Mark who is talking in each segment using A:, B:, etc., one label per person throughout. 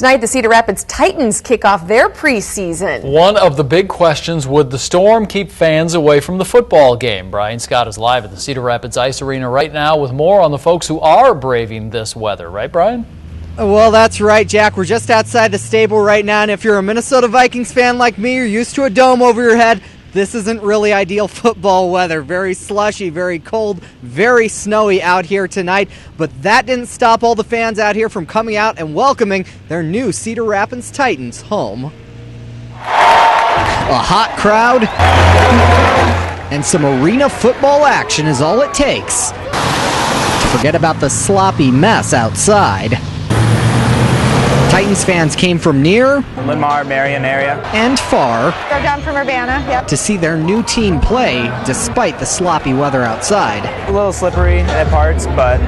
A: Tonight, the Cedar Rapids Titans kick off their preseason.
B: One of the big questions would the storm keep fans away from the football game? Brian Scott is live at the Cedar Rapids Ice Arena right now with more on the folks who are braving this weather, right, Brian?
C: Well, that's right, Jack. We're just outside the stable right now, and if you're a Minnesota Vikings fan like me, you're used to a dome over your head. This isn't really ideal football weather. Very slushy, very cold, very snowy out here tonight. But that didn't stop all the fans out here from coming out and welcoming their new Cedar Rapids Titans home. A hot crowd and some arena football action is all it takes. Forget about the sloppy mess outside. Titans fans came from near
D: Linn-Mar, Marion area.
C: and far
E: They're down from Urbana, yep.
C: to see their new team play despite the sloppy weather outside.
D: A little slippery at parts, but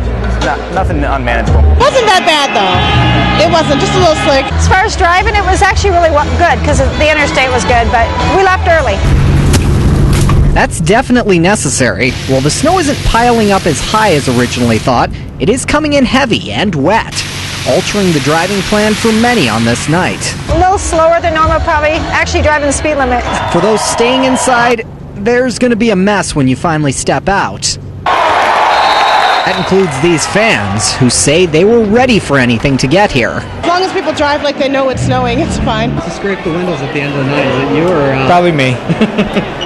D: not, nothing unmanageable.
F: Wasn't that bad though. It wasn't, just a little slick.
E: As far as driving, it was actually really good because the interstate was good, but we left early.
C: That's definitely necessary. While the snow isn't piling up as high as originally thought, it is coming in heavy and wet, altering the driving plan for many on this night.
E: A little slower than normal, probably actually driving the speed limit.
C: For those staying inside, there's going to be a mess when you finally step out. That includes these fans who say they were ready for anything to get here.
F: As long as people drive like they know it's snowing, it's fine.
C: To scrape the windows at the end of the night, is it you or uh...
D: Probably me.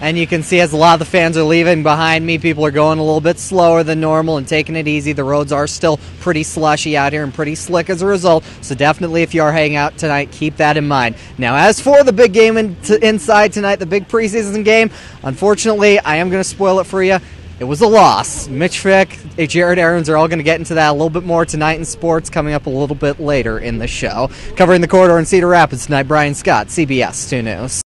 C: And you can see as a lot of the fans are leaving behind me, people are going a little bit slower than normal and taking it easy. The roads are still pretty slushy out here and pretty slick as a result. So definitely, if you are hanging out tonight, keep that in mind. Now, as for the big game in t- inside tonight, the big preseason game, unfortunately, I am going to spoil it for you. It was a loss. Mitch Fick, Jared Aarons are all going to get into that a little bit more tonight in sports, coming up a little bit later in the show. Covering the corridor in Cedar Rapids tonight, Brian Scott, CBS 2 News.